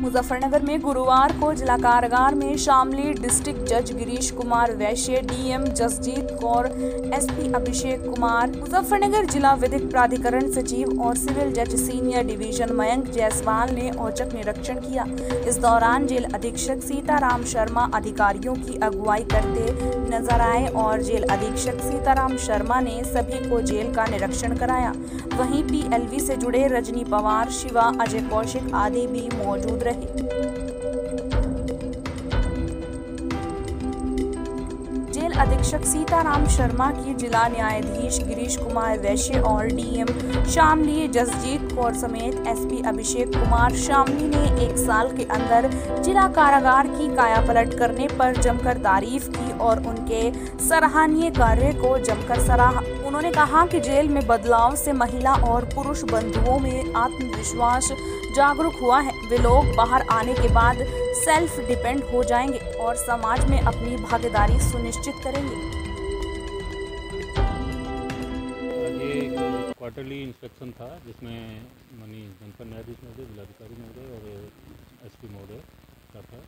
मुजफ्फरनगर में गुरुवार को जिला कारागार में शामली डिस्ट्रिक्ट जज गिरीश कुमार वैश्य, डीएम जसजीत कौर, एसपी अभिषेक कुमार, मुजफ्फरनगर जिला विधिक प्राधिकरण सचिव और सिविल जज सीनियर डिवीज़न मयंक जायसवाल ने औचक निरीक्षण किया। इस दौरान जेल अधीक्षक सीताराम शर्मा अधिकारियों की अगुवाई करते नज़र आए और जेल अधीक्षक सीताराम शर्मा ने सभी को जेल का निरीक्षण कराया। वहीं पीएलवी से जुड़े रजनी पवार, शिवा, अजय कौशिक आदि भी मौजूद रहे। जेल अधीक्षक सीताराम शर्मा की जिला न्यायाधीश गिरीश कुमार वैश्य और डीएम शामली जसजीत कौर समेत एसपी अभिषेक कुमार शामली ने एक साल के अंदर जिला कारागार की कायापलट करने पर जमकर तारीफ़ की और उनके सराहनीय कार्य को जमकर सराहा। उन्होंने कहा कि जेल में बदलाव से महिला और पुरुष बंधुओं में आत्मविश्वास जागरूक हुआ है। वे लोग बाहर आने के बाद सेल्फ डिपेंड हो जाएँगे और समाज में अपनी भागीदारी सुनिश्चित करेंगे। ये क्वार्टरली इंस्पेक्शन था, जिसमें मनी जनपद न्यायाधीश महोदय, जिलाधिकारी महोदय और एसपी महोदय का था।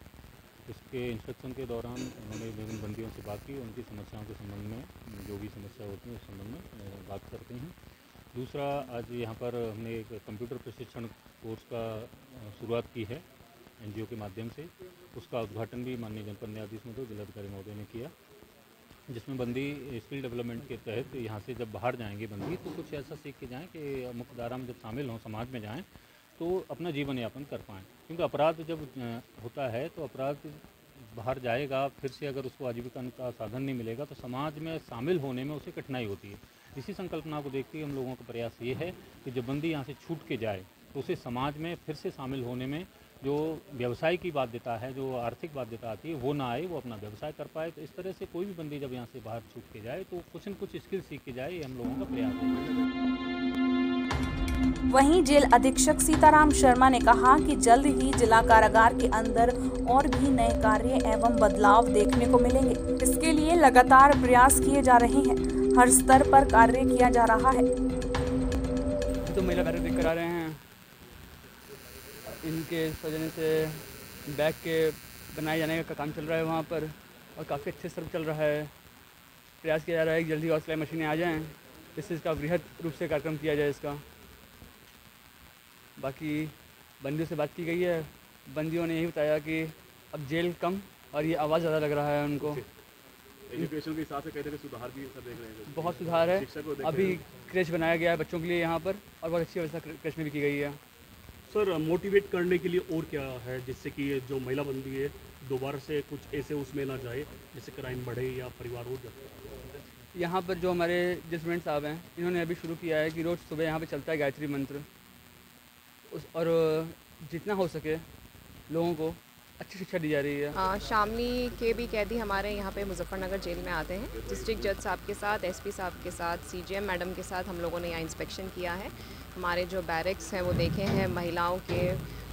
इसके इंस्पेक्शन के दौरान उन्होंने विभिन्न बंदियों से बात की, उनकी समस्याओं के संबंध में, जो भी समस्या होती है उस संबंध में बात करते हैं। दूसरा, आज यहाँ पर हमने एक कंप्यूटर प्रशिक्षण कोर्स का शुरुआत की है एनजीओ के माध्यम से। उसका उद्घाटन भी माननीय जनपद न्यायाधीश महोदय, जिलाधिकारी महोदय ने किया, जिसमें बंदी स्किल डेवलपमेंट के तहत यहाँ से जब बाहर जाएँगे बंदी तो कुछ ऐसा सीख के जाएँ कि मुख्य धारा में जब शामिल हों, समाज में जाएँ तो अपना जीवन यापन कर पाएँ। क्योंकि अपराध जब होता है तो अपराध बाहर जाएगा, फिर से अगर उसको आजीविका का साधन नहीं मिलेगा तो समाज में शामिल होने में उसे कठिनाई होती है। इसी संकल्पना को देखते हुए हम लोगों का प्रयास ये है कि जब बंदी यहाँ से छूट के जाए तो उसे समाज में फिर से शामिल होने में जो व्यवसाय की बाध्यता है, जो आर्थिक बाध्यता आती है, वो ना आए, वो अपना व्यवसाय कर पाए। तो इस तरह से कोई भी बंदी जब यहाँ से बाहर छूट के जाए तो कुछ न कुछ स्किल सीख के जाए, ये हम लोगों का प्रयास है। वहीं जेल अधीक्षक सीताराम शर्मा ने कहा कि जल्द ही जिला कारागार के अंदर और भी नए कार्य एवं बदलाव देखने को मिलेंगे। इसके लिए लगातार प्रयास किए जा रहे हैं। हर स्तर पर कार्य किया जा रहा है। तो महिला कार्य देख कर रहे हैं। इनके सजने से बैग के बनाए जाने का काम चल रहा है वहाँ पर और काफ़ी अच्छे स्तर चल रहा है। प्रयास किया जा रहा है कि जल्दी और सिलाई मशीनें आ जाएँ। जिससे इसका वृहद रूप से कार्यक्रम किया जाए इसका। बाकी बंदियों से बात की गई है। बंदियों ने यही बताया कि अब जेल कम और ये आवाज़ ज़्यादा लग रहा है उनको। एजुकेशन के हिसाब से सुधार भी सब देख रहे हैं बहुत सुधार है। अभी क्रेच बनाया गया है बच्चों के लिए यहाँ पर और बहुत अच्छी व्यवस्था क्रेच में भी की गई है। सर मोटिवेट करने के लिए और क्या है जिससे कि जो महिला बंदी है दोबारा से कुछ ऐसे उसमें ना जाए जिससे क्राइम बढ़े या परिवार हो जाए? यहाँ पर जो हमारे जजमेंट साहब हैं इन्होंने अभी शुरू किया है कि रोज़ सुबह यहाँ पे चलता है गायत्री मंत्र। उस और जितना हो सके लोगों को अच्छी शिक्षा दी जा रही है? आ, शामली के भी कैदी हमारे यहाँ पे मुजफ्फरनगर जेल में आते हैं। डिस्ट्रिक्ट जज साहब के साथ एसपी साहब के साथ सीजीएम मैडम के साथ हम लोगों ने यहाँ इंस्पेक्शन किया है। हमारे जो बैरक्स हैं वो देखे हैं महिलाओं के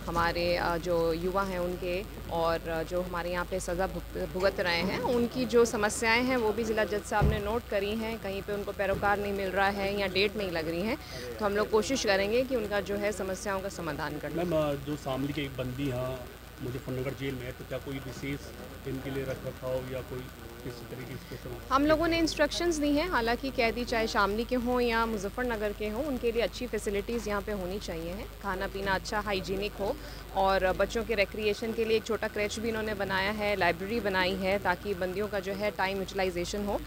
हमारे जो युवा हैं उनके और जो हमारे यहाँ पे सज़ा भुगत रहे हैं उनकी जो समस्याएँ हैं वो भी ज़िला जज साहब ने नोट करी हैं। कहीं पे उनको पैरोकार नहीं मिल रहा है या डेट नहीं लग रही हैं तो हम लोग कोशिश करेंगे कि उनका जो है समस्याओं का समाधान कर मैम जो शामली के एक बंदी यहाँ मुजफ्फरनगर जेल में है तो क्या कोई विशेष इनके लिए रख रखाव या कोई किसी तरीके हम लोगों ने इंस्ट्रक्शंस दी हैं, हालाँकि कैदी चाहे शामली के हों या मुजफ्फरनगर के हों, उनके लिए अच्छी फैसिलिटीज़ यहाँ पे होनी चाहिए हैं। खाना पीना अच्छा हाइजीनिक हो, और बच्चों के रिक्रिएशन के लिए एक छोटा क्रैच भी इन्होंने बनाया है लाइब्रेरी बनाई है, ताकि बंदियों का जो है टाइम यूटिलाइजेशन हो।